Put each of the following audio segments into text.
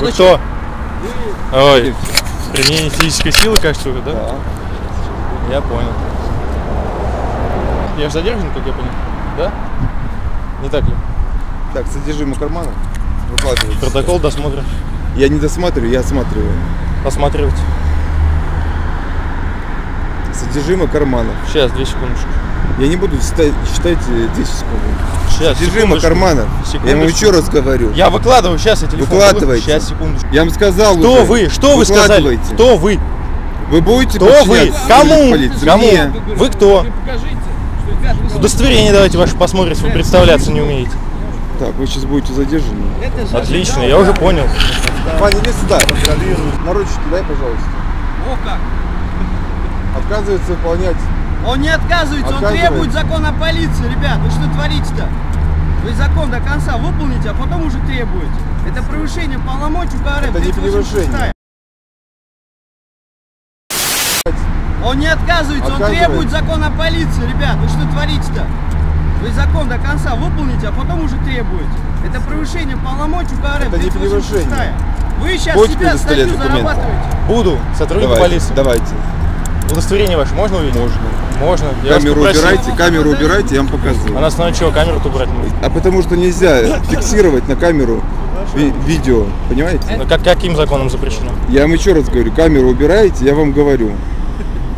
Вы кто? Ой, применение физической силы, кажется, уже, да? Я понял. Я же задержан, как я понял. Да? Не так ли? Так, содержимое кармана. Выкладывайте. Протокол досмотра. Я не досматриваю, я осматриваю. Посматривать. Содержимое кармана. Сейчас, две секундочки. Я не буду считать, э, 10 секунд. Сейчас, Содержимое секундочку. кармана. Я вам еще раз говорю. Я выкладываю, сейчас я телефон. Выкладывайте. Сейчас, секундочку. Я вам сказал Кто уже. вы? Что вы сказали? Кто вы? Вы будете Кто вы? Кому? Кому? Мне. Вы кто? Удостоверение давайте ваше посмотрим, если вы представляться не умеете. Так, вы сейчас будете задержаны. Отлично, я уже понял. Ваня, иди сюда. Наручники дай, пожалуйста. О как! Отказывается выполнять. Он не отказывается, он Отказывается. требует закон о полиции, ребят. Вы что творите-то? Вы закон до конца выполните, а потом уже требуете. Это превышение полномочий КРМ. Это не 386. превышение. Он не отказывается, он Отказывается. требует закон о полиции, ребят. Вы что творите-то? Вы закон до конца выполните, а потом уже требуете. Это превышение полномочий КРМ. Это не 386. превышение. Вы сейчас Будете себя статью документы? зарабатываете. Буду. Сотрудник Давайте, полиции. давайте. Удостоверение ваше можно увидеть? Можно. Можно. Я Камеру убирайте, камеру убирайте, я вам А показываю. на основании чего камеру-то убрать можно? А потому что нельзя фиксировать на камеру ви- видео, понимаете? Ну как, каким законом запрещено? Я вам еще раз говорю, камеру убираете, я вам говорю.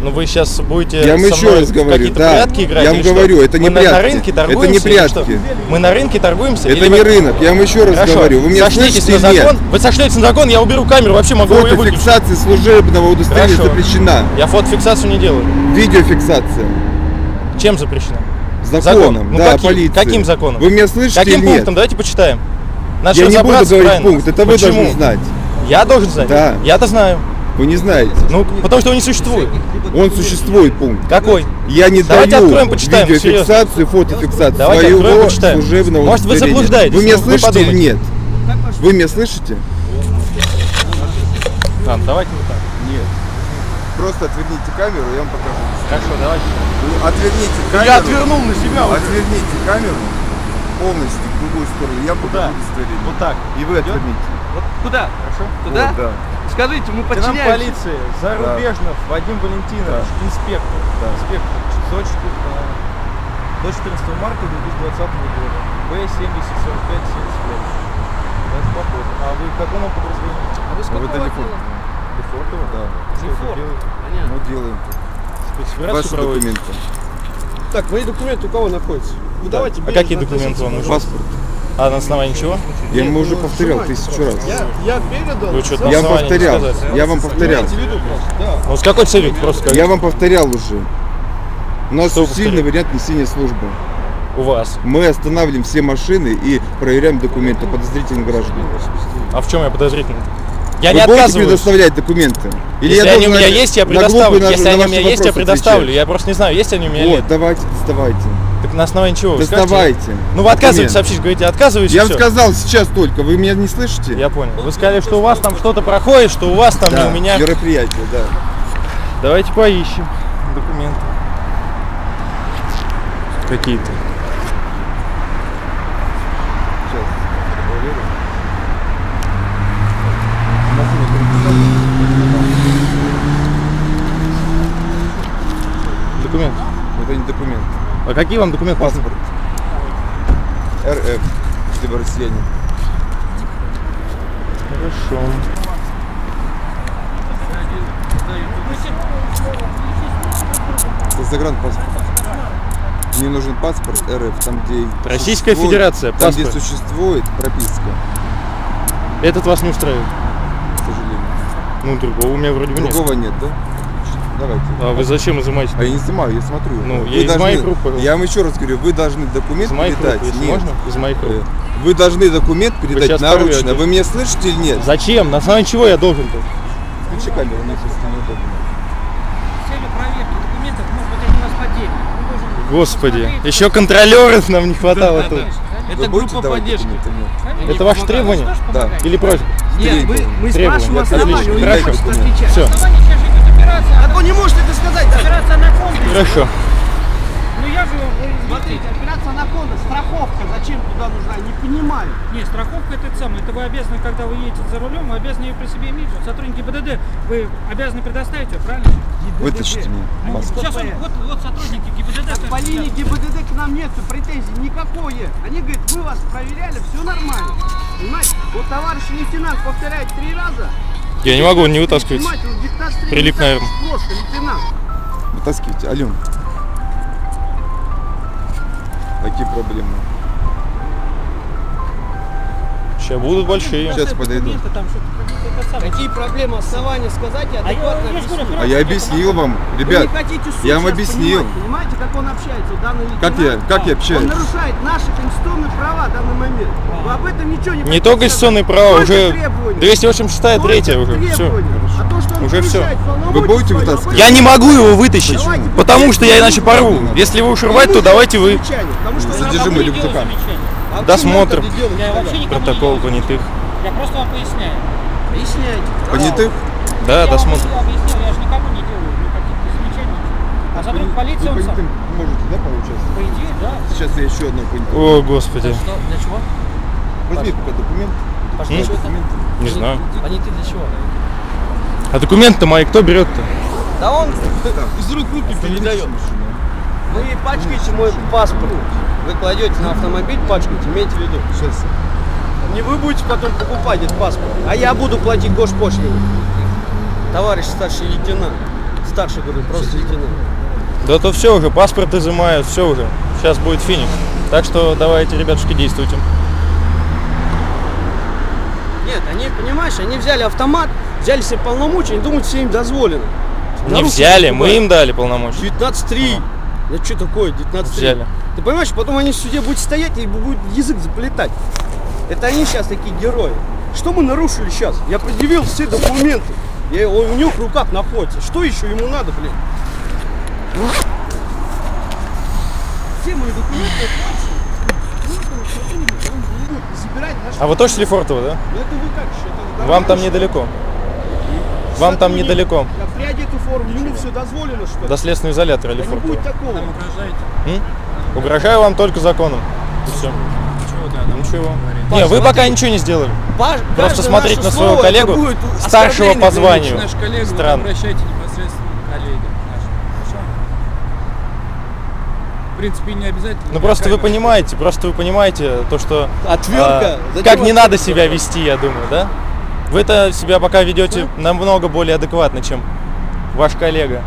Ну вы сейчас будете Я вам еще раз говорю, какие-то да. прятки играть Я вам что? говорю, это не Мы прятки. на рынке Это не торгуемся или что? прятки. Мы на рынке торгуемся? Это не вы- рынок, я вам еще раз Хорошо. говорю. Вы меня Сошлитесь слышите на закон. нет? Вы сошлетесь на закон, я уберу камеру, вообще могу ее выключить. Фотофиксация служебного удостоверения Хорошо. запрещена. Я фотофиксацию не делаю. Видеофиксация. Чем запрещено? Законом, Ну, да, каким? полиция. Каким законом? Вы меня слышите Каким или нет? пунктом? Давайте почитаем. Надо Я не буду говорить правильно. пункт, это вы Почему? должны знать. Я должен знать? Да. Я-то знаю. Вы не знаете. Ну, потому что его не существует. Он существует пункт. Какой? Я не Давайте даю откроем, почитаем, видеофиксацию, фотофиксацию Давайте откроем, своего почитаем. служебного Может, вы заблуждаетесь, Вы меня ну, вы слышите или нет? Вы меня слышите? Ладно, давайте вот так. Нет. Просто отверните камеру, я вам покажу. Хорошо, давайте. Вы Отверните камеру. Я отвернул на себя. Отверните камеру полностью в другую сторону. Я покажу удостоверение. Вот так. И вы отверните. Вот куда? Хорошо? Туда? Вот, да. Скажите, мы подчиняемся. полиции Зарубежнов Вадим Валентинович, инспектор. Инспектор. До, четы- а, до 14 марта 2020 года. Б-7045-75. Да, спокойно. А вы к какому подразделению? А вы с А вы какого отдела? Дефортово? Да. Дефорт. Понятно. Мы делаем. Спецоперацию Ваши проводите? документы. Так, мои документы у кого находятся? Вы давайте А какие документы вам нужны? Паспорт. А на основании чего? Я ему уже повторял тысячу раз. Я, я передал. Вы что-то всё. Я вам не повторял. сказали. Я вам повторял. Имейте в виду просто, да. Ну с какой целью просто как? Я вам повторял уже. У нас Что усиленный повторял? вариант несения службы. У вас. Мы останавливаем все машины и проверяем документы подозрительных граждан. А в чем я подозрительный? Я Вы не будете отказываюсь. предоставлять документы? Если они у должен меня на- есть, я на предоставлю. наши- Если на они у ваши меня есть, я вопросы предоставлю. отвечать? Я просто не знаю, есть они у меня или Вот, нет. давайте, доставайте. На основании чего? Вы скажете? Доставайте. Ну вы отказываетесь сообщить, говорите, отказываюсь. Я вам сказал сейчас только, вы меня не слышите? Я понял. Вы сказали, что у вас там что-то проходит, что у вас там, Да, не у меня. мероприятие, да. Давайте поищем документы. Какие-то. Сейчас. проверю. Документы. Это не документ. А какие вам документы? Паспорт. РФ, если вы россияне. Хорошо. Это загранпаспорт. Мне нужен паспорт РФ, там где Российская Федерация, Там, где паспорт. существует прописка, Этот вас не устраивает? к сожалению. Ну, другого у меня вроде бы нет. Другого нет, да? Давайте. А вы зачем изымаете? А я не снимаю, я смотрю. Ну, Вы я из должны- моих рук, пожалуйста. Я вам еще раз говорю, вы должны документ Из рук, передать. если Нет. можно? Из моих рук. Э, Вы должны документ передать сейчас наручно. порвете. Вы меня слышите или нет? Зачем? На основании чего я должен-то? Включи камеру, мне просто неудобно. С целью проверки документов, может быть, они у нас поддельные. Он должен Господи, еще контролеров нам не хватало тут. Это Вы будете группа поддержки. Это ваше требование? Да. Или просьба? Нет, мы, мы Требования. спрашиваем хочет отвечать. Все, Хорошо. Ну я вам. вы Смотрите, операция «Анаконда», страховка зачем туда нужна, не понимаю. Не, страховка это самое. Это вы обязаны, когда вы едете за рулем, вы обязаны ее при себе иметь. Сотрудники БДД, вы обязаны предоставить ее, правильно? Вытащите мне Ну, маску. Сейчас он, вот, вот сотрудники ГИБДД. Так по линии ГИБДД к нам нет претензий никакой. Они говорят, мы вас проверяли, все нормально. Понимаете? Вот товарищ лейтенант повторяет три раза. Я не могу, он не 19 Прилип, наверное. Просто, лейтенант. Вытаскивайте. Ален. Какие проблемы? Сейчас будут большие. Сейчас подойду. Какие проблемы, основания сказать и А я, адекватно я же говорю, объяснить. А я объяснил вам, ребят, я вам объяснил. понимать, Понимаете, как он общается, данный Как я- как я общаюсь? Он нарушает наши конституционные права в данный момент. Вы об этом ничего не Не хотите то сказать. конституционные права, Только уже требования. 286 Только третья уже. Все. требования. А то, что он Уже полномочия Вы будете вытаскивать? Я не могу его вытащить, Давайте, потому что я иначе порву. Если вы уж рвать, то давайте вы. Замечание, потому вообще Досмотр. Протокол понятых. Я просто вам поясняю. Поясняйте. Понятых? Да, я досмотр. вам объяснил, я же никому не делаю никаких замечаний. А сотрудник полиции он сам. можете, да, поучаствовать? По идее, да. Сейчас я еще одно понятых. О, господи. Что, для чего? Возьми пока документ. Пошли, что это? Не знаю. Понятый для чего? А документы мои кто берет-то? Да он из рук в руки передает. Вы пачкаете мой паспорт. Вы кладете на автомобиль, пачкаете, имейте в виду. Сейчас. Не вы будете потом покупать этот паспорт, а я буду платить госпошлину. Товарищ старший лейтенант. Старший, говорю, просто лейтенант. Да то все уже, паспорт изымают, все уже. Сейчас будет финиш. Так что давайте, ребятушки, действуйте. Нет, они, понимаешь, они взяли автомат, взяли себе полномочия, они думают, все им дозволено. Не взяли, мы им дали полномочия. 19-3. Ну что такое, 19-3? Взяли. Ты понимаешь, потом они в суде будут стоять и будет язык заплетать. Это они сейчас такие герои. Что мы нарушили сейчас? Я предъявил все документы. Я, он у него в руках находится. Что еще ему надо, блин? Все мои документы забирать наши... А вы тоже Лефортово, да? Ну это вы как? Это Вам там недалеко. Вам там недалеко. Приодеть эту форму, ему все дозволено, что ли? До следственного изолятора Да не будет такого. М? Угрожаю вам только законом. И все. Ничего. Не, Паш, вы пока смотри. ничего не сделали. Паш- Просто наше на своего коллегу, старшего по званию. Наш коллега, Странно. вы обращайте непосредственно к коллеге? В принципе, не обязательно. Ну просто вы понимаете, просто вы понимаете то, что Отвертка. а, как не надо себя вести, я думаю, да? Вы-то себя пока ведете намного более адекватно, чем ваш коллега.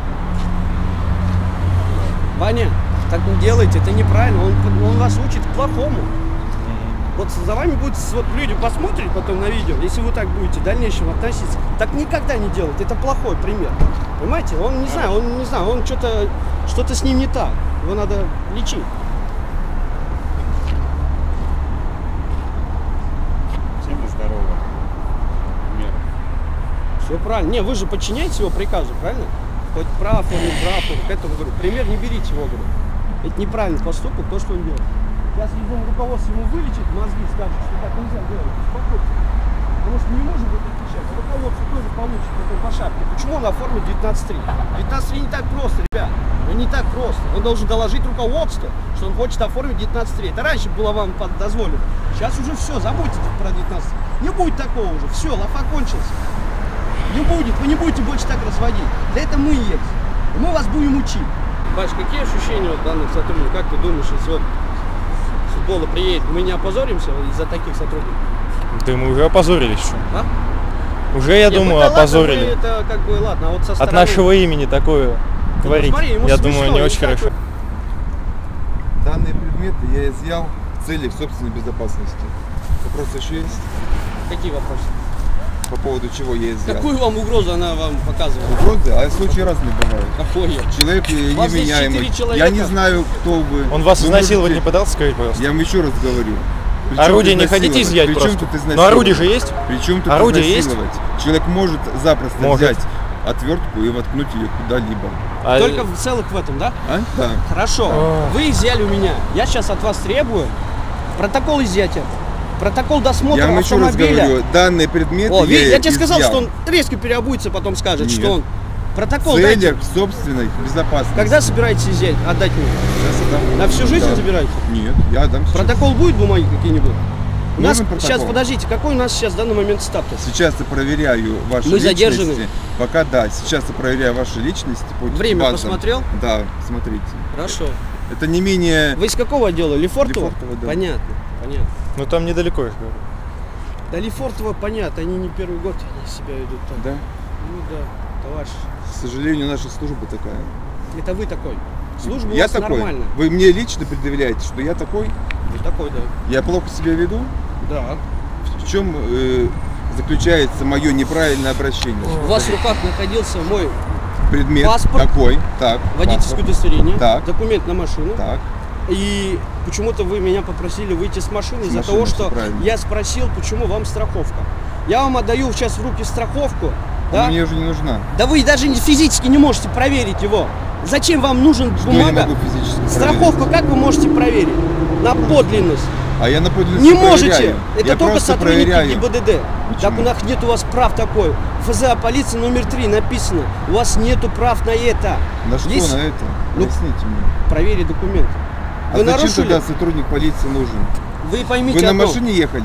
Ваня, так не делайте, это неправильно. Он, он вас учит плохому. Вот за вами будут вот люди посмотрят потом на видео, если вы так будете в дальнейшем относиться, так никогда не делать. Это плохой пример. Понимаете? Он не знаю, он не знаю, он что-то что-то с ним не так. Его надо лечить. Все правильно. Не, вы же подчиняетесь его приказу, правильно? Хоть прав он, не прав он. К этому говорю. Пример не берите его, говорю. Это неправильный поступок, то, что он делает. Сейчас любому руководству ему вылечит мозги, скажет, что так нельзя делать. Успокойтесь. Потому что не может быть отвечать. Руководство тоже получит потом по шапке. Почему он оформил 19.3? 19.3 не так просто, ребят. Ну не так просто. Он должен доложить руководству, что он хочет оформить 19.3. Это раньше было вам дозволено. Сейчас уже все, забудьте про 19. Не будет такого уже. Все, лафа кончился. Не будет, вы не будете больше так разводить. Для этого мы есть. И мы вас будем учить. Паш, какие ощущения от данных сотрудников? Как ты думаешь, если вот футбола приедет, мы не опозоримся из-за таких сотрудников? Да мы уже опозорились что. А? Уже, я Нет, ну думаю, это ладно, опозорили. мы это как бы ладно, а вот со От стороны... нашего имени такое творить, посмотри, ему я смешно, думаю, не очень хорошо. Данные предметы я изъял в целях собственной безопасности. Вопросы еще есть? Какие вопросы? По поводу чего я изъял? Какую вам угрозу она вам показывала? Угрозы? А случаи разные бывают. Какое? Человек вас здесь невменяемый. Я не знаю, кто вы. Он вас Вы изнасиловать не можете- пытался, скажите, пожалуйста? Я вам еще раз говорю. Причем Орудие не хотите изъять Причем просто? тут Но изнасиловать? орудие же есть? Причем тут Орудие есть? изнасиловать? Человек может запросто Может. взять отвертку и воткнуть ее куда-либо. А, Только в целых в этом, да? А? Да. Хорошо. Ох. Вы изъяли у меня. Я сейчас от вас требую протокол изъятия. Протокол досмотра Я вам еще раз говорю, данные предметы О, я, я тебе сказал, изъял. что он резко переобуется, потом скажет, Нет. что он... Протокол в дайте. целях собственной безопасности. Когда собираетесь изъять, отдать мне? Сейчас отдам. На всю жизнь Да. забираете? Нет, я отдам сейчас. Протокол будет бумаги какие-нибудь? У нас протокол. сейчас, подождите, какой у нас сейчас в данный момент статус? Сейчас я проверяю ваши Мы личности. задержаны? Пока да. Сейчас я проверяю ваши личности по Время базам. посмотрел? Да, смотрите. Хорошо. Это не менее... Вы из какого отдела? Лефортово? Лефортово, да. Понятно, понятно. Ну там недалеко, я же говорю. Да Лефортово понятно, они не первый год они себя ведут так. Да? Ну да, товарищ. К сожалению, наша служба такая. Это вы такой. Служба у я вас такой. нормально. Вы мне лично предъявляете, что я такой? Вы такой, да. Я плохо себя веду? Да. В чем э, заключается мое неправильное обращение? У вас в руках находился мой Предмет Паспорт. такой. Так. водительское паспорт. удостоверение, Так. документ на машину. Так. И почему-то вы меня попросили выйти с машины из-за того, что правильно. я спросил, почему вам страховка. Я вам отдаю сейчас в руки страховку, да? Мне уже не нужна. Да вы даже физически не можете проверить его. Зачем вам нужен бумага? Страховку как вы можете проверить? На подлинность. А я на подлинность Не проверяю. можете. Это я только сотрудники проверяю. ГИБДД. Так у нас нет у вас прав такой. ФЗА полиции номер три написано. У вас нету прав на это. На что Есть? на это? Ну, Объясните мне. Проверить документы. А Вы зачем нарушили? тогда сотрудник полиции нужен? Вы поймите Вы на одно. машине ехали?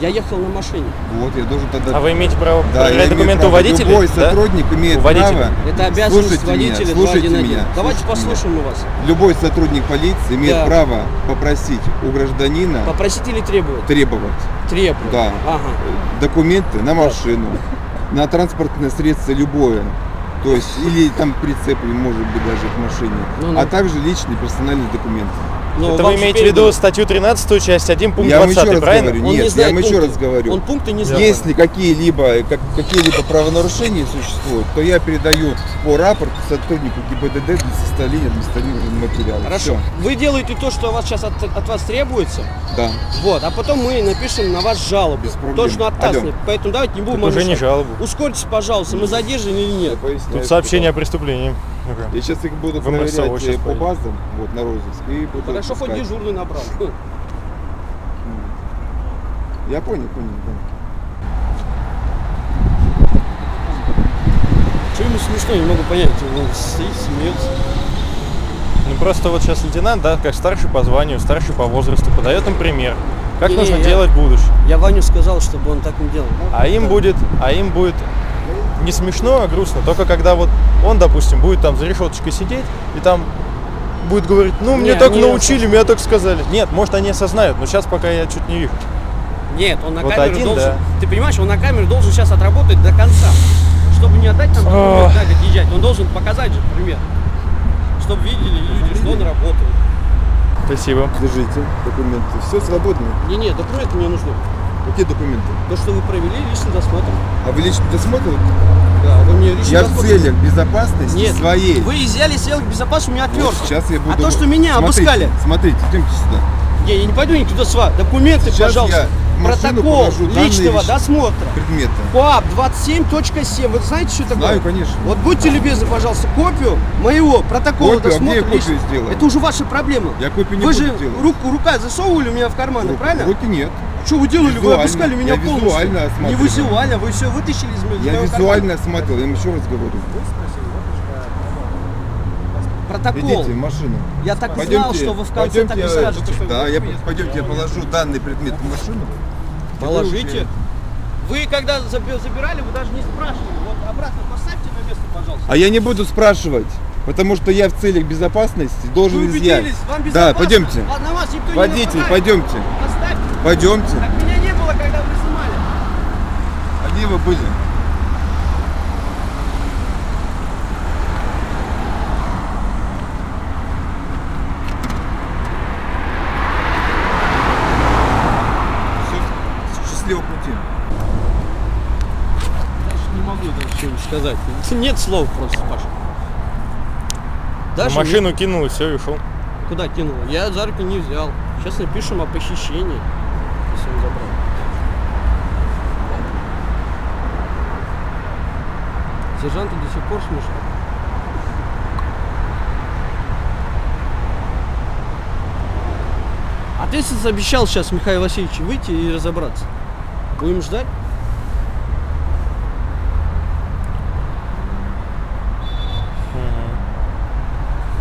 Я ехал на машине. Вот, я должен тогда... А вы имеете право Да, я проверять документы у право. водителей? Любой да? сотрудник имеет У водителя. право... Это обязанность Слушайте водителя меня, слушайте 211. меня, Давайте слушайте послушаем мы вас. Любой сотрудник полиции имеет Да. право попросить у гражданина Попросить или требовать? требовать Требовать. Да. Ага. документы на машину, на транспортное средство любое. То есть, или там прицеплен, может быть, даже к машине. Ну-ну. А также личные персональные документы. Но Это вы имеете в виду статью 13, часть 1, пункт я вам еще 20, раз правильно? говорю, Он не нет, я вам еще раз говорю. Он пункты не знает. Если какие-либо, как, какие-либо правонарушения существуют, то я передаю по рапорту сотруднику ГИБДД для составления административного материала. Хорошо. Всё. Вы делаете то, что у вас сейчас от, от вас требуется. Да. Вот, а потом мы напишем на вас жалобу. Без проблем. То, что. Алло. Поэтому давайте не будем уже не жалобу. Ускорьтесь, пожалуйста, мы задержаны или нет. Тут сообщение о преступлении. Я сейчас их буду проверять э, по поедем. базам, вот, на розыск, и буду Хорошо, хоть искать. дежурный набрал. Я понял, понял, да. Что ему смешно, не могу понять. Он стоит, смеется. Ну просто вот сейчас лейтенант, да, как старший по званию, старший по возрасту, подает им пример, как Не-не, нужно я- делать в будущем. Я Ваню сказал, чтобы он так не делал. А им будет, а им будет не смешно, а грустно. Только когда вот он, допустим, будет там за решеточкой сидеть и там будет говорить, ну мне Не, так они научили, мне так сказали. Нет, может они осознают, но сейчас пока я чуть не вижу. Нет, он на Вот камеру один, должен. да. Ты понимаешь, он на камеру должен сейчас отработать до конца. Чтобы не отдать нам документ, Ох. да, как езжать. Он должен показать же пример. Чтобы видели люди, что он работает. Спасибо. Держите документы. Все свободно. Не-не, документы мне нужны. Какие документы? То, что вы провели личный досмотр. А вы лично досмотр? Да, вы мне личный Я в досмотр. целях безопасности Нет, своей. вы изъяли целых безопасности у меня Вот отвертку. сейчас я буду... А то, что меня Смотрите, обыскали. Смотрите, идемте сюда. Не, я не пойду никуда с вами. Документы, Сейчас пожалуйста. я Протокол личного досмотра. Предметы. КОАП 27.7. Вы знаете, что такое? Знаю, конечно. Вот будьте любезны, пожалуйста, копию моего протокола Копию? А где досмотра. я копию сделаю? Это уже ваша проблема. Я копию не Вы же делать. руку, рука засовывали у меня в карманы, Руки- правильно? Руки нет. Что вы делали? Вы Визуально. обыскали меня Я полностью. визуально Не визуально, вы все вытащили из меня. Я визуально осмотрел, я вам еще раз говорю. Протокол. Идите в машину. Я так и знал, Пойдемте, что вы в конце так и пойдемте, скажете. Да, я, пойдемте, я положу данный предмет в машину. Положите. Вы когда заби- забирали, вы даже не спрашивали. Вот обратно поставьте на место, пожалуйста. А я не буду спрашивать, потому что я в целях безопасности должен Вы изъять. убедились, вам Да, пойдемте. На вас никто не Водитель, нападает. пойдемте. Поставьте. Пойдемте. Так меня не было, когда вы снимали. А где вы были? Всё, Счастливого пути. Даже не могу даже что-нибудь сказать. Нет слов просто, Паша. Даже машину кинул и все, и ушел. не- Куда кинул? Я за руки не взял. Сейчас напишем о похищении. Если он забрал. Сержанты до сих пор смешно. Ответственность обещал сейчас Михаил Васильевич выйти и разобраться. Будем ждать?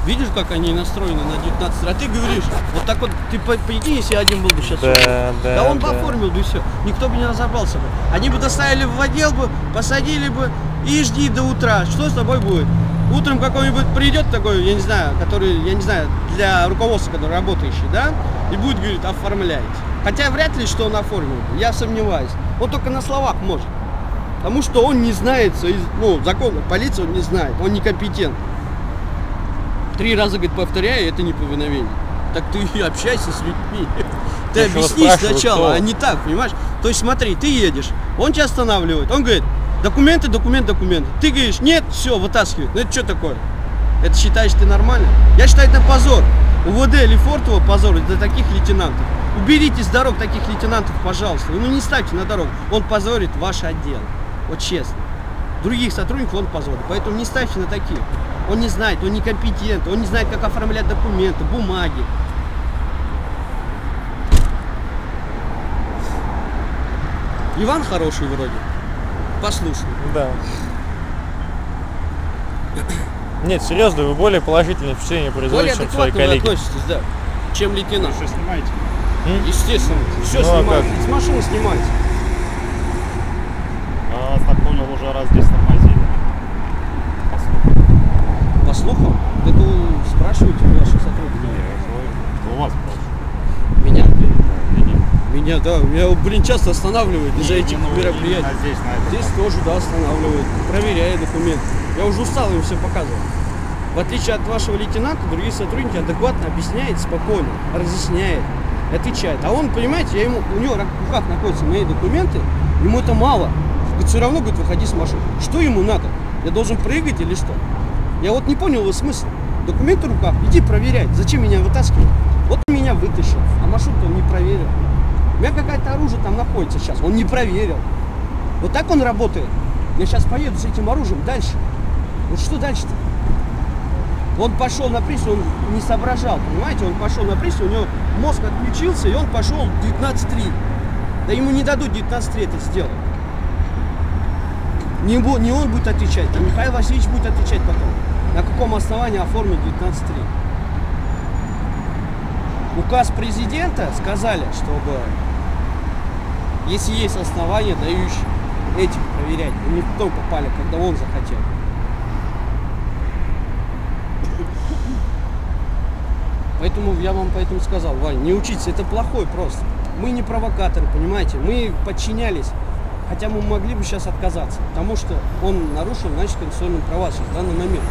Видишь, как они настроены на 19 А ты говоришь, вот так вот, ты прикинь, если один был бы сейчас. Да, Да, да, он бы да. оформил бы и все. Никто бы не разобрался бы. Они бы доставили в отдел бы, посадили бы и жди до утра. Что с тобой будет? Утром какой-нибудь придет такой, я не знаю, который, я не знаю, для руководства, который работающий, да, и будет говорить, оформляйте. Хотя вряд ли, что он оформил. Я сомневаюсь. Он только на словах может. Потому что он не знает, ну, законы полиции он не знает, он некомпетент. Три раза, говорит, повторяю, это неповиновение. Так ты и общайся с людьми. Ты объясни сначала, кто? а не так, понимаешь? То есть смотри, ты едешь, он тебя останавливает, он говорит, документы, документ, документы. Ты говоришь, нет, все, вытаскивай. Ну это что такое? Это считаешь ты нормально? Я считаю, это позор. УВД или Фортово позор для таких лейтенантов. Уберите с дорог таких лейтенантов, пожалуйста. Ну не ставьте на дорогу. Он позорит ваш отдел. Вот честно. Других сотрудников он позорит. Поэтому не ставьте на таких. Он не знает, он некомпетент, он не знает, как оформлять документы, бумаги. Иван хороший вроде. Послушный. Да. Нет, серьезно, вы более положительное впечатление Более производите, чем свои вы коллеги. относитесь, да, чем лейтенант. Что снимаете? Естественно. Все Ну, а снимаете. как? С машины снимаете. А, так понял, уже раз здесь тормозили. По слухам, это вы спрашиваете у ваших сотрудников. У вас просто. Меня? Меня. Да. Меня, блин, часто останавливают из-за этих мероприятий. А здесь, на. Здесь тоже, да, останавливают, проверяя документы. Я уже устал им все показывать. В отличие от вашего лейтенанта, другие сотрудники адекватно объясняет спокойно, разъясняет, отвечает. А он, понимаете, я ему, у него в руках находятся мои документы, ему это мало. Говорит, все равно, говорит, выходи с машины. Что ему надо? Я должен прыгать или что? Я вот не понял его смысла. Документы в руках, иди проверять. Зачем меня вытаскивать? Вот меня вытащил, а маршрут он не проверил. У меня какое-то оружие там находится сейчас, он не проверил. Вот так он работает. Я сейчас поеду с этим оружием дальше. Вот что дальше-то? Он пошел на приступ, он не соображал, понимаете? Он пошел на приступ, у него мозг отключился, и он пошел 19.3. Да ему не дадут 19.3 это сделать. Не, не он будет отвечать, а Михаил Васильевич будет отвечать потом. На каком основании оформил 19.3. Указ президента сказали, чтобы если есть основания, дающие этих проверять, в том попали, когда он захотел. Поэтому я вам поэтому сказал, Вань, не учиться, это плохой просто. Мы не провокаторы, понимаете, мы подчинялись, хотя мы могли бы сейчас отказаться, потому что он нарушил, значит, конституционные права сейчас в данный момент.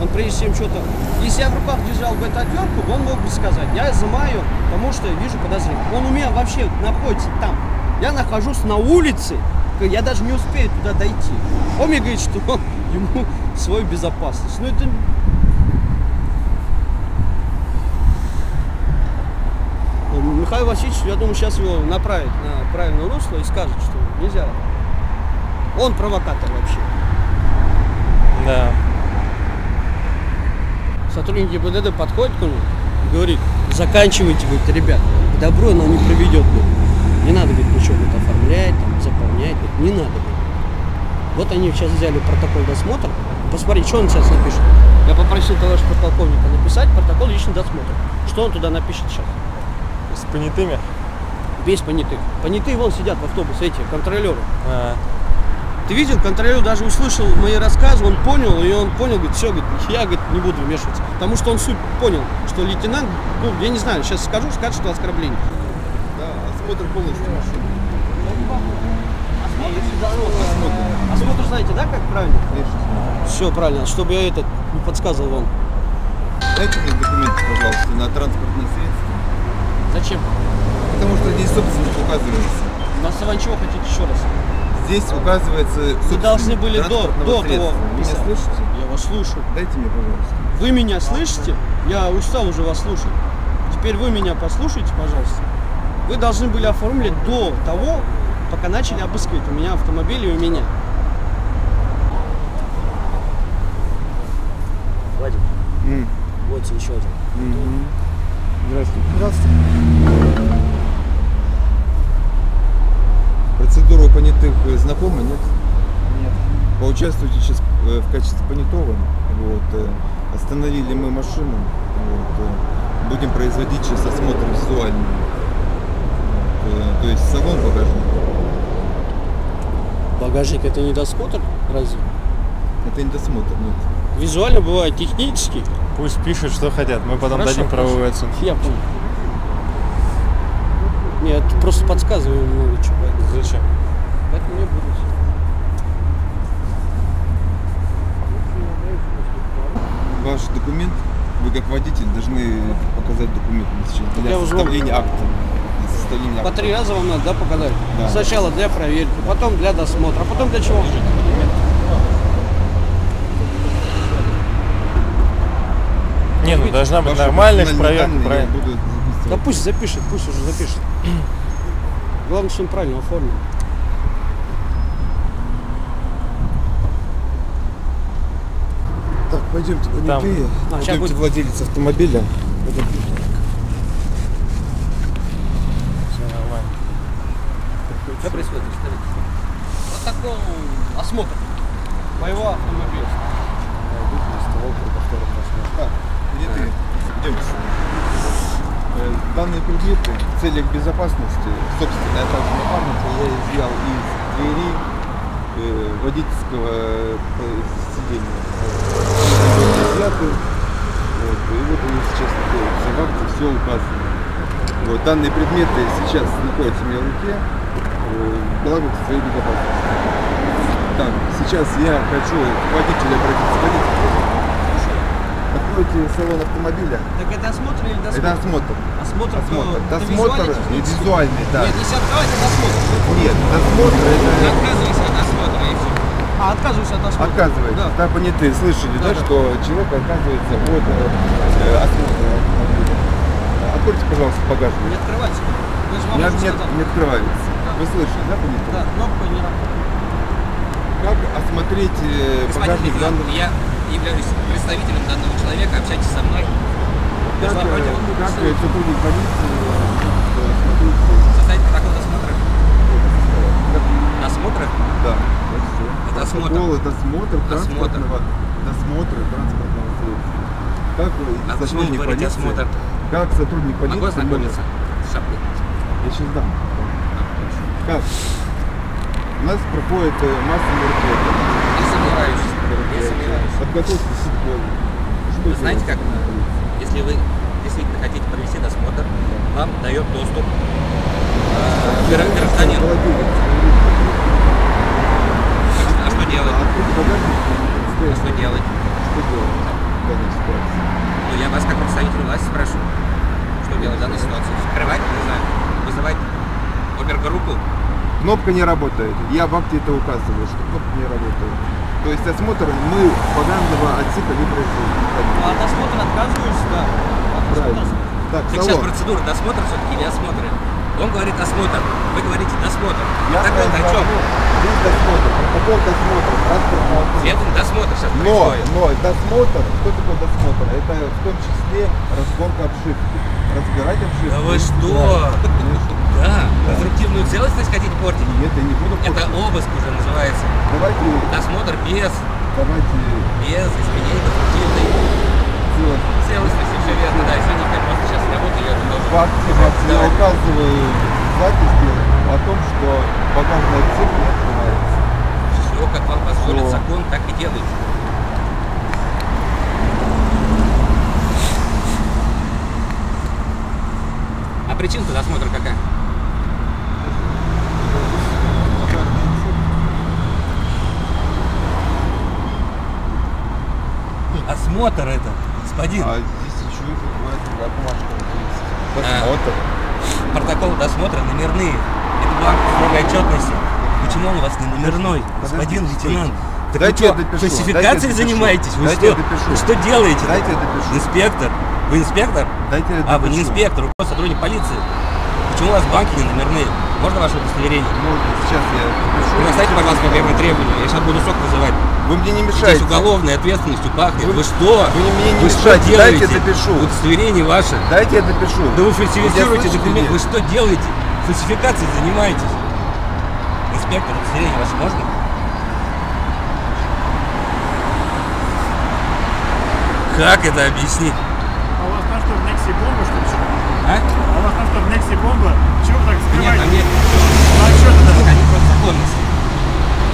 Он прежде чем что-то... Если я в руках держал бы эту отвертку, он мог бы сказать, я изымаю, потому что вижу подозрение. Он у меня вообще находится там. Я нахожусь на улице, я даже не успею туда дойти. Он мне говорит, что ему свою безопасность. Ну это Михаил Васильевич, я думаю, сейчас его направит на правильное русло и скажет, что нельзя. Он провокатор вообще. Да. Сотрудник ГИБДД подходит к нему и говорит, заканчивайте, говорит, ребят, к добру оно не приведет. Говорит. Не надо, говорит, ничего говорит, оформлять, там, заполнять, говорит, не надо. Говорит. Вот они сейчас взяли протокол досмотра. Посмотри, что он сейчас напишет. Я попросил товарища подполковника написать протокол личный досмотр. Что он туда напишет сейчас? С понятыми. Без понятых. Понятые вон сидят в автобусе, эти контролеры. А, Ты видел, контролер даже услышал мои рассказы, он понял, и он понял, говорит, все, говорит, я говорит, не буду вмешиваться. Потому что он суть понял, что лейтенант, ну, я не знаю, сейчас скажу, скажет, что оскорбление. Да, осмотр полностью машины. Осмотр знаете, да, как правильно? Все правильно, чтобы я этот не подсказывал вам. Дайте мне документы, пожалуйста, на транспортное средство. Зачем? Потому что здесь собственник указывается. На основании чего хотите еще раз? Здесь указывается собственник должны были до- до того. Вы меня слышите? Я вас слушаю. Дайте мне, пожалуйста. Вы меня слышите? Я устал уже вас слушать. Теперь вы меня послушайте, пожалуйста. Вы должны были оформить до того, пока начали обыскивать у меня автомобиль и у меня. Вадим, М. вот еще один. Мгм. Здравствуйте. Здравствуйте. Процедура понятых э, знакома, нет? Нет. Поучаствуйте сейчас э, в качестве понятого. Вот. э. Остановили мы машину. Вот, будем производить сейчас осмотр визуальный. Вот, то есть салон багажник. Багажник это не досмотр, разве? Это не досмотр, нет. Визуально бывает технически. Пусть пишут, что хотят, мы потом Хорошо, дадим правовую оценку. Я понял. Нет, просто подсказываю много чего. поэтому. Зачем? Поэтому не буду. Ваш документ, вы как водитель должны показать документ я для уже составления акта. Для составления По акта. три раза вам надо, да, показать? Да. Сначала для проверки, потом для досмотра, а потом для чего? Не, ну должна быть нормальная проверка, данные я правильно? буду записывать. Да пусть запишет, пусть уже запишет. Главное, что он правильно оформил. Так, пойдемте, Там. понятые. А, Пойдемте, будет- владелец автомобиля. Все нормально. Что происходит? Протокол осмотра моего автомобиля. Так, понятые. Идемте сюда. Э, Данные предметы в целях безопасности, собственно, а также на памяти я изъял из двери э, водительского э, были изъяты. Вот, и вот они сейчас находятся в акте, все указано. Вот, данные предметы сейчас находятся у меня в руке, э, благо своей безопасности. Так, сейчас я хочу водителя обратиться. Водитель, Откройте салон автомобиля. Так это осмотр или досмотр? Это осмотр. Осмотр, Осмотр. то- Досмотр это и визуальный, да. Нет, если открывать, это осмотр. Нет, досмотр это Отказывайся от осмотра и все. А, отказывайся от осмотра. отказывается. Да. Да, понятые слышали, да, Да, да. что человек отказывается от э, э, осмотра автомобиля. Откройте, пожалуйста, багажник. Не открывайте. Я же вам Не, уже не, не открывается. Вы слышали, да, понятые? Да, кнопка не работает. Как осмотреть э, багажник данного... я являюсь представителем данного человека, общайтесь со мной. Как, э, как э, сотрудник полиции э, составить протокол досмотра. Досмотра? Да. Это осмотр. Протокол, это осмотр транспортного, досмотр транспортного средства. Как вы, А вы сотрудник говорите полиции, осмотр? как сотрудник полиции... Могу ознакомиться может- с шапкой? Я сейчас дам. Как? У нас проходит масса мероприятий. Не сомневаюсь. Сомневаюсь. Подготовка ситхола. Что Вы знаете как? Если вы действительно хотите провести досмотр, вам дает доступ э, гра- гражданин. А что делать? А стоит. что делать? Что делать в данной ситуации? Ну, я вас как представитель власти спрошу. Что делать в данной ситуации? Скрывать? Не знаю. Вызывать опергруппу? Кнопка не работает. Я в акте это указываю, что кнопка не работает. То есть осмотр мы по данного отсека не производим. А от осмотра отказываюсь, да. От Правильно. осмотра- Так, Так сейчас процедура досмотра все-таки или осмотра? Он говорит осмотр, вы говорите досмотр. Я Так вот о чем? Есть досмотр, протокол досмотра, транспортного. Это досмотр сейчас Но, происходит. но досмотр, что такое досмотр? Это в том числе разборка обшивки. Разбирать обшивку. Да вы что? Да, конструктивную целостность хотите портить? Нет, я не буду Это портить. обыск уже называется. Давайте, Досмотр без, давайте без изменений конструктивной целостности. Все верно, да, извините, я просто сейчас работаю, я тут должен... факт, факт. Я указываю записи о том, что отсек не открывается. Все, как вам позволит закон, так и делайте. А причина-то досмотра какая? Осмотр это, господин. А здесь еще бумажка есть. А. Досмотр. Протокол досмотра номерные. Это бланк строгой отчетности. Почему он у вас не номерной, господин лейтенант? Так Дайте вы я что, допишу. занимаетесь? Вы Дайте что? я допишу. Вы что делаете? Дайте я допишу. Инспектор. Вы инспектор? Дайте А, вы не инспектор, вы сотрудник полиции. Почему у вас банки не номерные? Можно ваше удостоверение? Можно, сейчас я допишу. Вы оставьте, пожалуйста, мне первое требование. Я сейчас буду сок вызывать. Вы мне не Здесь мешаете. уголовной ответственностью пахнет. Вы- Вы, что? вы мне не вы что мешайте, делаете? дайте я допишу. Удостоверение ваше. Дайте я допишу. Да вы фальсифицируете документы. Вы что делаете? Фальсификацией занимаетесь. Инспектор, удостоверение ваше можно? Как это объяснить? А у вас там что, в Нексе бомба, что ли? А? А у вас там что, в Нексе бомба? Чего вы так Нет, скрываете? там нет. Ну а что тогда? Они просто законность.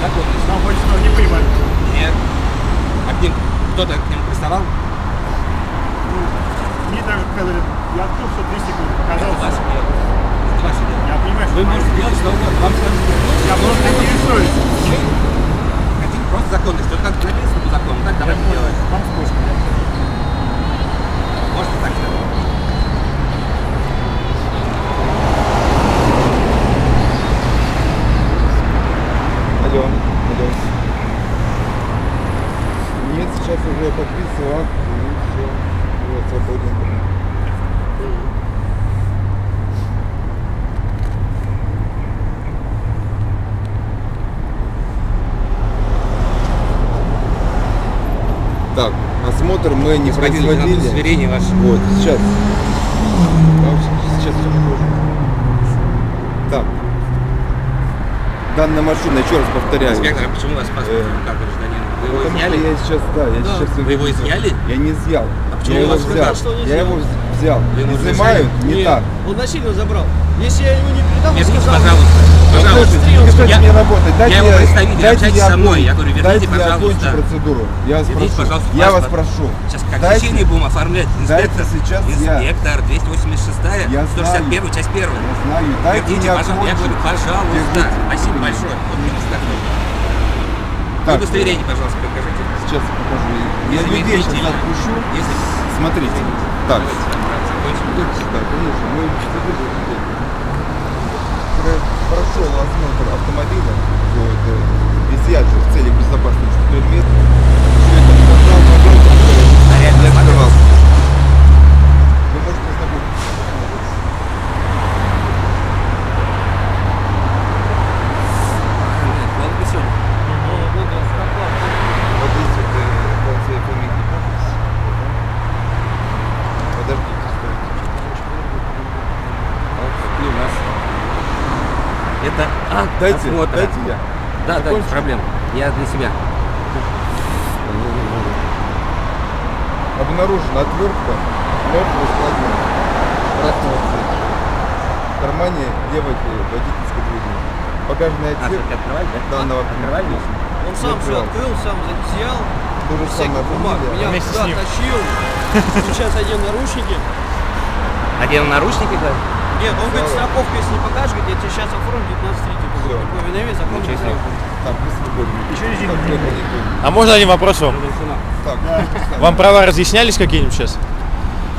Законность. Там больше не понимаю. Нет. А к ним кто-то к ним приставал? Мне даже сказали, я открыл все 3 секунды, Это показался. ваше дело. Это ваше дело. Я понимаю, что Вы можете делать что угодно. Вам скажут, Я просто интересуюсь. мы хотим просто законность. Вот как написано по закону, так давайте делать. Вам скучно. Можете так сделать. Алло, алло. Нет, сейчас уже подписывал акт, и все. Вот, свободен. Так, лейтенант, производили. удостоверение ваше. Вот, сейчас. Сейчас все. Так. Данная машина, еще раз повторяю. Инспектор, а почему у вас паспорт Э, как гражданин? Вы его Потому изъяли? я сейчас, да, я сейчас... Вы его изъяли? Я не изъял. почему я у его вас взял. Что Я его взял. Вы Изымают не Нет, так. Он насильно забрал. Если я ему не передам, он сказал... пожалуйста. Пожалуйста. Не Я- мне работать. Дайте я его представитель, дайте общайтесь со мной. Я говорю, верните, пожалуйста. процедуру. Я вас Верните, прошу. пожалуйста, я вас прошу. Сейчас как Дайте- решение будем оформлять. Инспектор, сейчас инспектор, 286 Я 161 часть 1. Я знаю. Дайте Верните, пожалуйста. Я говорю, пожалуйста. Спасибо большое. Вот мне достаточно. Так, Удостоверение, пожалуйста, покажите. Сейчас покажу. Я Если людей сейчас отпущу. Если Смотрите. Так. Да, конечно. Мы задержим людей. Про- Прошел осмотр автомобиля. Вот, э, изъят же в целях безопасности предмет. Все это показал, А реально не смотрел? открывал. Вы можете ознакомиться. Ладно, сегодня. Вот здесь вот э, полосы фамилии подпись. Подождите, стойте. И у нас. Это акт Дайте, осмотра. дайте я. Да, да, без проблем. Я для себя. Обнаружена отвертка мертвого складного красного цвета. В кармане левой водительской двери. Багажный А, отсек только открывать, да? данного Открывать автомобиля. Он сам все открыл, сам взял. То же бумаг. Меня Вместе туда тащил. Сейчас одел наручники. Одел наручники, да? Нет, он говорит, страховку если не покажешь, говорит, я тебе сейчас оформлю 19 3 Всё. Такой виновен, закон. Так. А можно один вопрос вам? Так, Вам права разъяснялись какие-нибудь сейчас?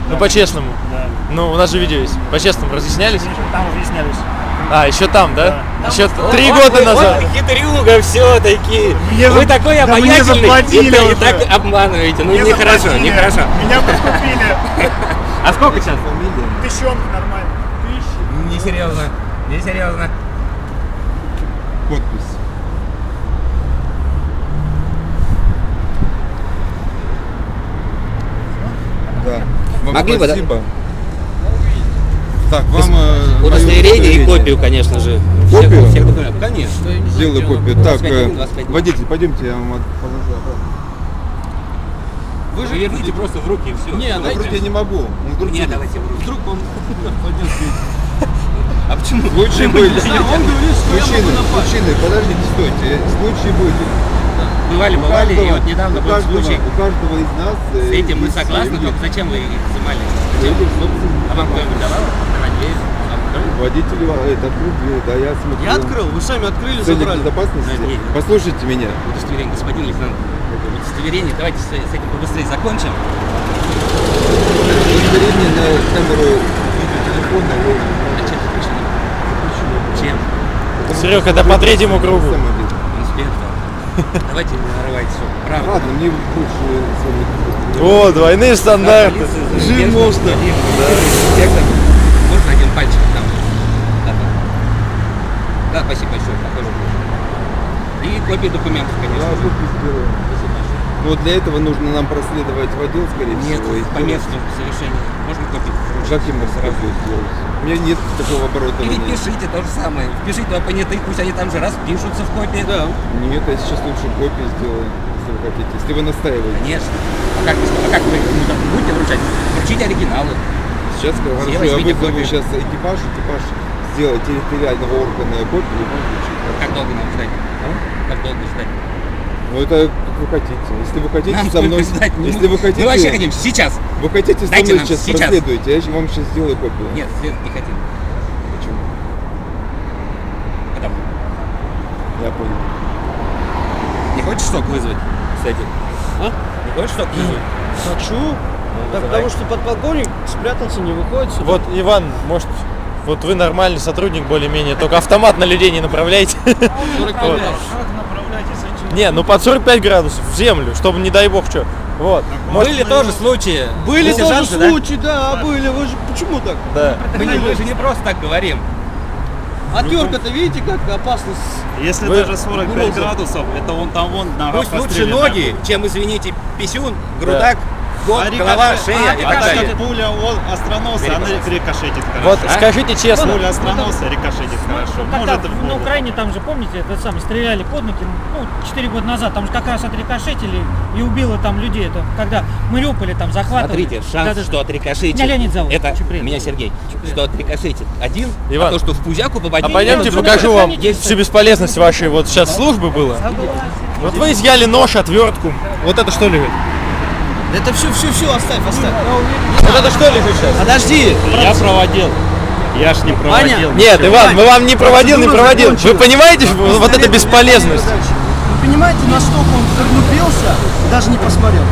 Ну, по-честному. Да. Ну, у нас же видео есть. По-честному разъяснялись? Там разъяснялись. А, еще там, да? Еще три года вы- назад. Вот вы хитрюга все-таки. Мне Вы зап- такой да мне обаятельный и, так обманываете. Ну, нехорошо, нехорошо. Меня подкупили. А сколько сейчас? Тыщенка нормально. Несерьезно. Несерьезно. Подпись. Да. Вам Могли бы, да? спасибо. Так, вам э, Удостоверение и копию, конечно же. Всех- Копию? Всех документов. Конечно. Сделаю копию. Так, 25 э, дней, 25 дней. водитель, пойдемте, я вам положу обратно. Вы же верните просто в руки и все. Не, Ну, дайте- вдруг я не могу. Ну, вдруг Нет, давайте в руки. Вдруг он пойдет А почему? Будет. Да, он говорит, что Мужчины, мужчины, подождите, стойте. Случай будет. Бывали, У бывали, и каждого- вот недавно был каждого- случай. У каждого из нас... э, С этим мы согласны, только зачем вы их изымали? Собственно, А вам кто-нибудь давал? Водитель э, это открыл дверь, да, я смотрю. Я открыл, вы сами открыли, целях забрали. безопасности. Да, нет. Послушайте меня. Удостоверение, господин лейтенант. Удостоверение, давайте с, с этим побыстрее закончим. Удостоверение на камеру видеотелефона. вы А чем запрещено? Чем? Серега, да по третьему кругу. Инспектор. Давайте не нарывайте все. Правда. Ладно, мне больше. О, двойные стандарты. Жить можно. Можно один пальчик там? Да, спасибо большое. Похоже. И копии документов, конечно. Вот для этого нужно нам проследовать в отдел, скорее Нет, всего. и по сделать- месту совершения. Можно копить. Как могу сразу сделать? У меня нет такого оборудования. Перепишите то же самое. Туда понятых, пусть они там же распишутся в копии. Да. Нет, я сейчас лучше копии сделаю, если вы хотите. Если вы настаиваете. Конечно. А как, вы- а как вы ну, так, будете вручать? Вручите оригиналы. Сейчас хорошо, я возьмите вызову сейчас экипаж, экипаж сделает территориального органа копию. Как долго нам ждать? Как долго ждать? Ну это вы хотите. Если вы хотите Нам со мной, ждать? если вы хотите, Мы вообще хотим сейчас. вы хотите со Дайте мной нам сейчас сейчас. проследуйте, я вам сейчас сделаю копию. Нет, не хотим. Почему? Потому. Я понял. Не хочешь сок вызвать, кстати? А? Не хочешь сок вызвать? Хочу. Да, потому что подполковник спрятался, не выходит сюда. Вот, Иван, может, вот вы нормальный сотрудник более-менее, только автомат на людей не направляйте. 45 Вот. Как направлять, если Не, ну под 45 градусов в землю, чтобы не дай бог что. Вот. Были тоже случаи. Были тоже да? случаи, да, были. Вы же почему так? Да. Мы, не, мы же не просто так говорим. Отвертка-то видите, как опасность. Если Вы- даже 45 угроза. градусов, это вон там вон нога Пусть лучше ноги, чем, извините, писюн, грудак, год, А голова, рикошет- шея и а так так далее. пуля он остроносая, она рикошетит Вот хорошо. А? скажите честно, Пуля остроносая рикошетит хорошо. Когда Может и в на голову. Украине там же, помните, это самое, стреляли под ноги, ну, 4 года назад, там же как раз отрикошетили и убило там людей. Это когда Мариуполе там захватывали. Смотрите, шанс, Да-да. что отрикошетит. Меня Леонид зовут. Это приятно. меня Сергей. приятно. Что отрикошетит один, Иван. а то, что в пузяку попадет. а пойдемте ну, покажу вам всю бесполезность вашей вот сейчас службы было. Вот вы изъяли нож, отвертку. Вот это что лежит? Это все, все, все, оставь, оставь. Вот это что лежит сейчас? Подожди. Я проводил. Я ж не проводил. Нет, ничего. Иван, мы вам не проводил, не проводил. Вы понимаете вот вот эта бесполезность? Вы понимаете, настолько он заглупился, даже не посмотрел.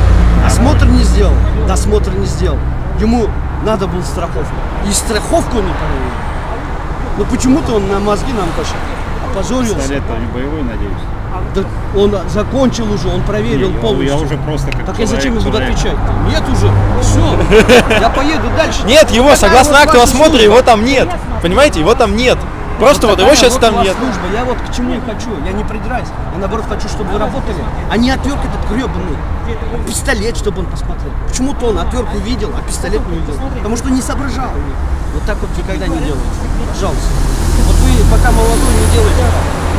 Осмотр не сделал, досмотр не сделал. Ему надо было страховку. И страховку он не проверил. Но почему-то он на мозги нам пошел. Опозорился. Пистолет-то не боевой, надеюсь. Да он закончил уже, он проверил Не, полностью. Я уже просто как Так я зачем ему буду человек- отвечать? Нет уже. Все. Я поеду дальше. Нет, его, Какая согласно вот акту осмотра, его там нет. Понимаете, его там нет. Просто вот его Такая сейчас вот там нет. служба. Я вот к чему и хочу. Я не придираюсь. Я наоборот хочу, чтобы вы работали. А не отвертка этот гребаный. Пистолет, чтобы он посмотрел. Почему-то он отвертку видел, а пистолет не видел. Потому что не соображал. Вот так вот никогда не делайте. Пожалуйста. Вот вы пока молодой не делаете.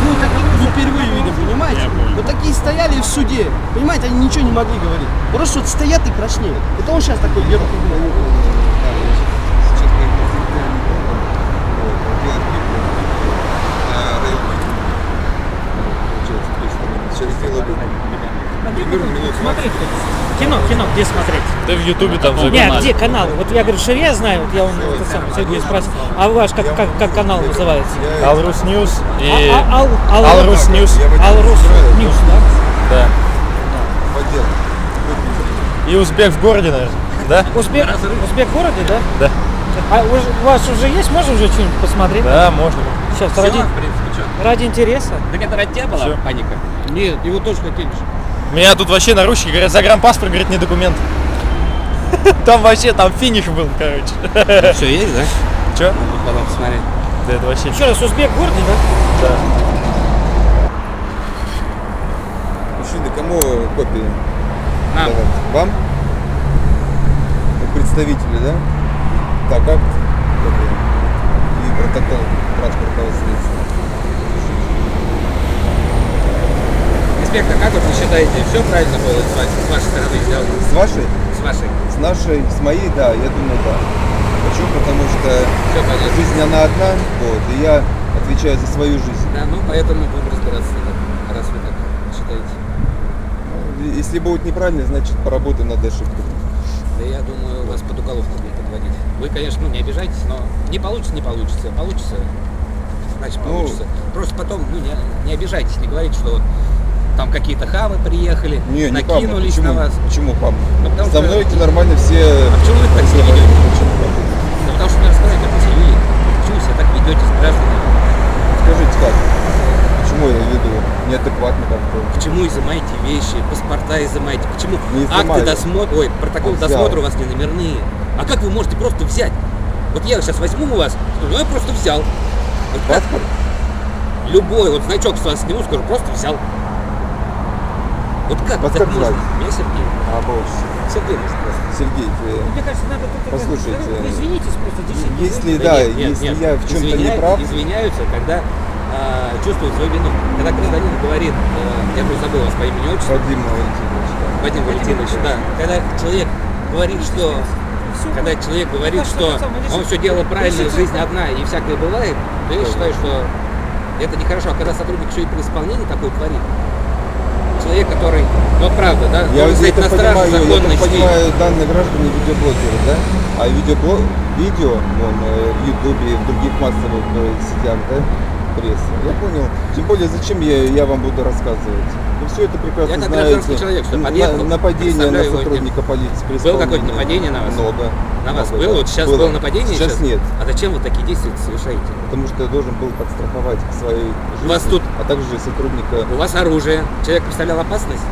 Ну, таких мы впервые видим, понимаете? Вот такие стояли и в суде. Понимаете, они ничего не могли говорить. Просто вот стоят и краснеют. Это он сейчас такой герой. Сейчас мы их Смотреть. Кино, кино, где смотреть? Ты в Ютубе там Не, загнал. где канал? Вот я говорю, Шире знаю, вот я он это самое, Сергей спросил. А ваш как, как, как канал называется? Алрус Ньюс и А- а- Ал, Ал, Алрус Ньюс. Алрус Ньюс, да? Да. И Узбек в городе, наверное. Да? Узбек, Узбек в городе, да? Да. А у, вас уже есть, можно уже что-нибудь посмотреть? Да, можно. Сейчас, Всё, ради, в принципе, что? ради интереса. Так это ради тебя была паника? Нет, его тоже хотели же. Меня тут вообще наручники говорят, загранпаспорт, говорит, не документ. Там вообще, там финиш был, короче. Все есть, да? Че? Потом посмотреть. Да это вообще... Еще раз, Узбек городе, да? Да. Мужчины, кому копии Нам. давать? Вам? Как представители, да? Так, копия. и протокол транспортного средства. Инспектор, как вот вы считаете, все правильно было с вашей, с вашей стороны сделано? С вашей? С вашей? С нашей, с моей, да, я думаю, да. Почему? Потому что Все понятно. жизнь она одна, вот, и я отвечаю за свою жизнь. Да, ну поэтому будем разбираться, тогда, раз вы так считаете. Ну, Если будет неправильно, значит поработаем над ошибкой. Да я думаю, вас под уголовку будут подводить. Вы, конечно, ну, не обижайтесь, но не получится, не получится. Получится, значит Ну, получится. Просто потом, ну, не, не обижайтесь, не говорите, что вот там какие-то хавы приехали, Не, не накинулись Почему, на вас. почему папа? Ну, потому Со что- мной эти нормально все... А почему вы так себя ведете? Почему папа? Да потому что мне рассказали, как вы себя ведете. Почему вы себя так ведете с гражданами? Скажите как? Почему я веду неадекватно как-то? Почему изымаете вещи, паспорта изымаете? Почему Не акты досмотра, ой, протокол Взял. досмотра у вас не номерные? А как вы можете просто взять? Вот я сейчас возьму у вас, ну я просто взял. Вот как? Паспорт? Любой, вот значок с вас сниму, скажу, просто взял. Вот как так как можно? звать? Меня Сергей. А, боже. Сергей может просто. Сергей, э, Мне кажется, надо тут Послушайте, вы извинитесь просто действительно. если Да да, нет, нет, если нет. я в чем-то не прав, Извиняются, когда а, чувствуют свою вину. Когда гражданин говорит, э, я просто забыл вас по имени отчеству, Вадим Валентинович, да. Вадим Валентинович, да. Когда человек говорит, что когда человек говорит, что он все делает правильно, жизнь одна и всякое бывает, то я считаю, что это нехорошо. А когда сотрудник еще и при исполнении такое творит, человек, который, ну вот правда, да, Я, стоять это на страже понимаю, я так законности. понимаю, данные граждане видеоблогеры, да? А видеобло... видео вон, э, в Ютубе и в других массовых э, сетях, да? Пресса. Я понял. Тем более, зачем я, я вам буду рассказывать? Вы все это прекрасно Я знаете. человек, что На- подъехал, нападение на представляю его сотрудника полиции. Было какое-то нападение на вас? Много. На вас Много, было? да. Вот сейчас было, нападение? Сейчас нет. А зачем вы такие действия совершаете? Потому что я должен был подстраховать своей жизни, вас тут- а также сотрудника. У вас оружие. Человек представлял опасность?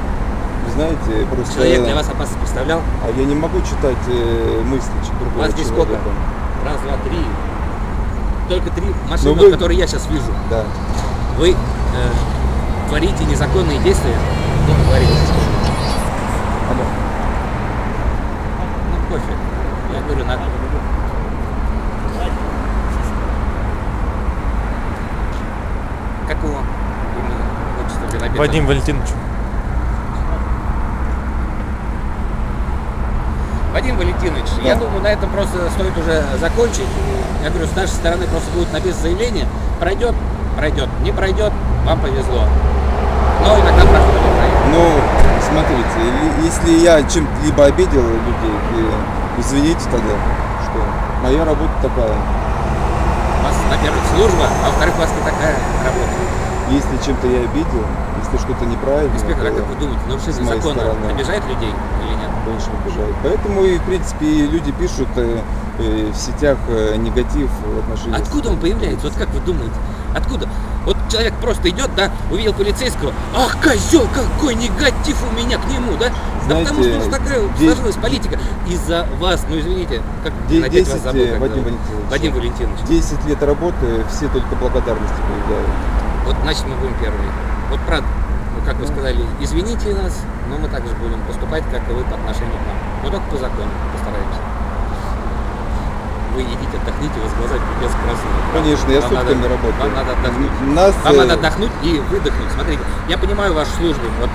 Вы знаете, просто... Человек для вас опасность представлял? А я не могу читать э, мысли ч- У другого вас здесь сколько? человека. Раз, два, три. Только три машины, Ну вы- которые я сейчас вижу. Да. Вы э, творите незаконные действия. Ну, творите. Алло. Ну, кофе. Я говорю, надо. Как его имя, отчество, Белобега? Вадим Валентинович. Вадим Валентинович, я думаю, на этом просто стоит уже закончить. Я говорю, с нашей стороны просто будет написано заявление. Пройдет, пройдет. Не пройдет, вам повезло. Но иногда проходит. Ну, смотрите, ли- если я чем-либо обидел людей, извините тогда, что моя работа такая. У вас, во-первых, служба, а во-вторых, у вас не такая работа. Если чем-то я обидел, если что-то неправильно, Инспектор, а как вы думаете, моей закона стороны. обижает людей или нет? конечно, обижает. Поэтому и, в принципе, и люди пишут э, э, в сетях э, негатив в отношении... Откуда он появляется? Вот как вы думаете? Откуда? Вот человек просто идет, да, увидел полицейского, ах, козел, какой негатив у меня к нему, да? да Знаете, потому что такая де- сложилась политика. Из-за вас, ну извините, как Де- опять вас 10, забыл, э, как Вадим? Валентинович. Вадим Валентинович. 10 лет работы, все только благодарности проявляют. Вот значит мы будем первыми. Вот правда, ну, как вы сказали, извините нас, но мы также будем поступать, как и вы по отношению к нам. Но только по закону постараемся. Вы идите, отдохните, у вас глаза без красных. Конечно, я сутками надо- работаю. Вам надо отдохнуть. Нас, Вам э, надо отдохнуть и выдохнуть. Смотрите, я понимаю вашу службу. Вот.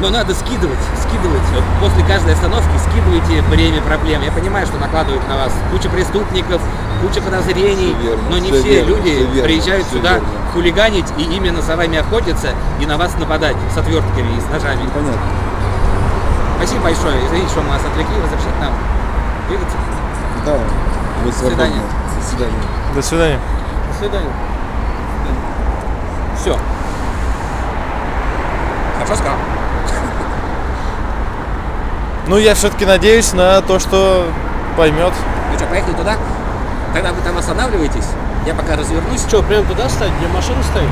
Но надо скидывать, скидывать. Вот после каждой остановки скидывайте бремя проблем. Я понимаю, что накладывают на вас куча преступников, куча подозрений, Всё верно, но не всё все верно, люди всё верно, приезжают всё сюда верно. хулиганить и именно за вами охотятся и на вас нападать с отвертками и с ножами. Понятно. Спасибо большое. Извините, что мы вас отвлекли. Разрешите нам двигаться. Да, мы До свидания. До свидания. До свидания. До свидания. Все. Хорошо сказал. Ну, я все-таки надеюсь на то, что поймет. Ну что, поехали туда? Тогда вы там останавливаетесь. Я пока развернусь. Что, прям туда стать, где машина стоит?